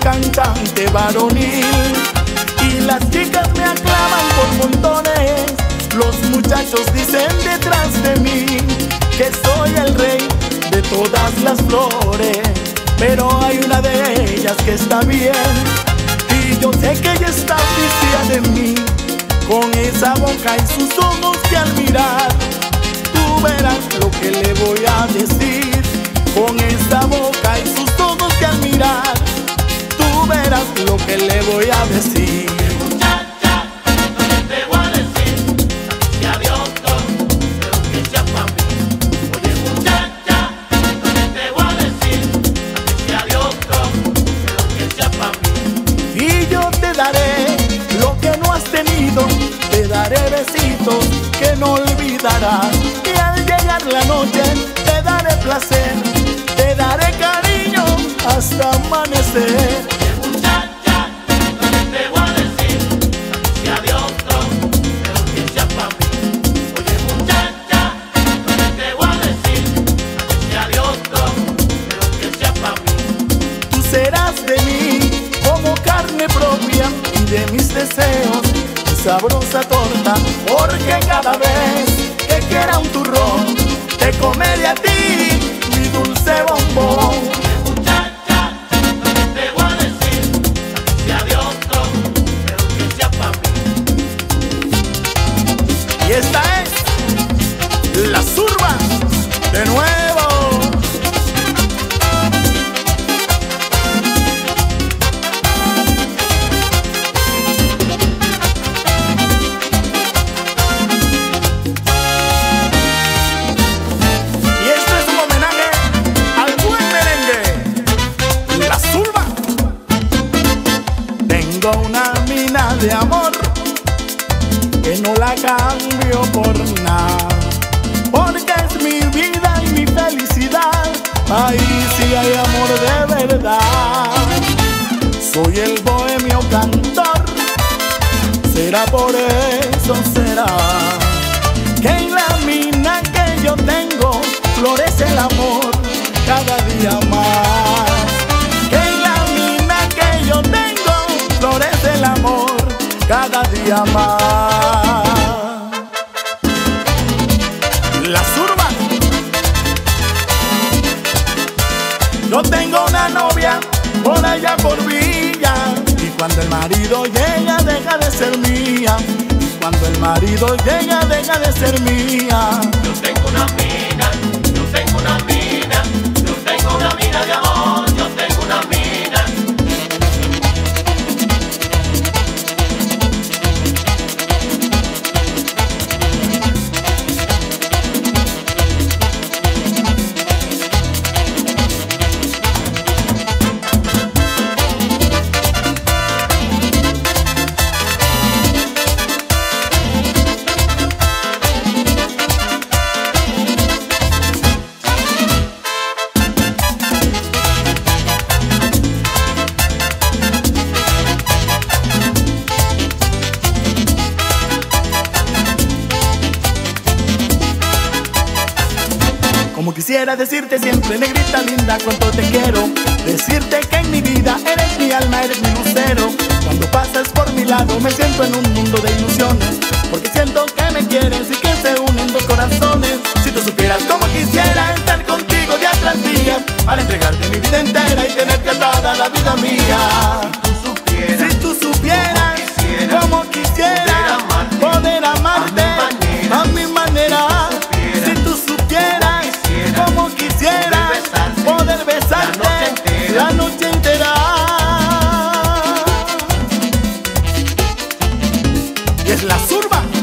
cantante varonil. Y las chicas me aclaman por montones. Los muchachos dicen detrás de mí que soy el rey de todas las flores, pero hay una de ellas que está bien. Y yo sé que ella está oficial de mí con esa boca y sus ojos que al mirar tú verás lo que le voy a decir. Con esa boca y sus lo que le voy a decir Muchacha, no te voy a decir que adiós pero que sea pa' mí. Oye muchacha, te voy a decir que adiós pero que sea pa' mí. y yo te daré lo que no has tenido te daré besitos que no olvidarás y al llegar la noche te daré placer te daré cariño hasta amanecer de mí como carne propia y de mis deseos mi sabrosa torta, porque cada vez que quiera un turrón te comeré a ti mi dulce bombón. Muchacha, no te voy a decir que adiós pero que sea pa' mí. Y esta es la zurba de nuevo. Una mina de amor que no la cambio por nada, porque es mi vida y mi felicidad. Ahí sí hay amor de verdad. Soy el bohemio cantor, será por eso será cada día más. La zurba. Yo tengo una novia por allá por Villa y cuando el marido llega deja de ser mía. Y cuando el marido llega deja de ser mía. Yo tengo una mina, Quisiera decirte siempre, negrita linda, cuánto te quiero. Decirte que en mi vida eres mi alma, eres mi lucero. Cuando pasas por mi lado me siento en un mundo de ilusiones. Porque siento que me quieres y que se unen dos corazones. Si tú supieras cómo quisiera estar contigo de atrás días para entregar. zurba.